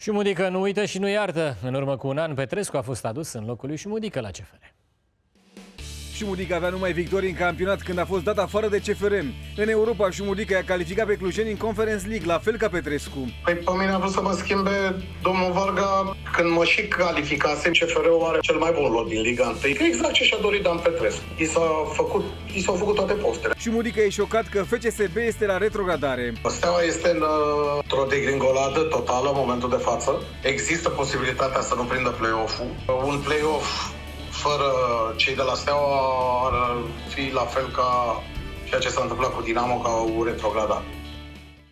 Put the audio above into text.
Șumudică nu uită și nu iartă. În urmă cu un an, Petrescu a fost adus în locul lui Șumudică la CFR. Șumudică avea numai victorii în campionat când a fost dat afară de CFR. În Europa, Șumudică i-a calificat pe clujeni în Conference League, la fel ca Petrescu. Păi pe mine a vrut să mă schimbe domnul Varga când mă și calificasem. CFR-ul are cel mai bun lot din Liga 1. Exact ce și-a dorit Dan Petrescu. I, s-a făcut, i s-au făcut toate postele. Șumudică e șocat că FCSB este la retrogradare. Steaua este în, uh, într-o degringoladă totală în momentul de față. Există posibilitatea să nu prindă play-off-ul. Un play-off fără cei de la Steaua ar fi la fel ca ceea ce s-a întâmplat cu Dinamo, ca au retrogradat.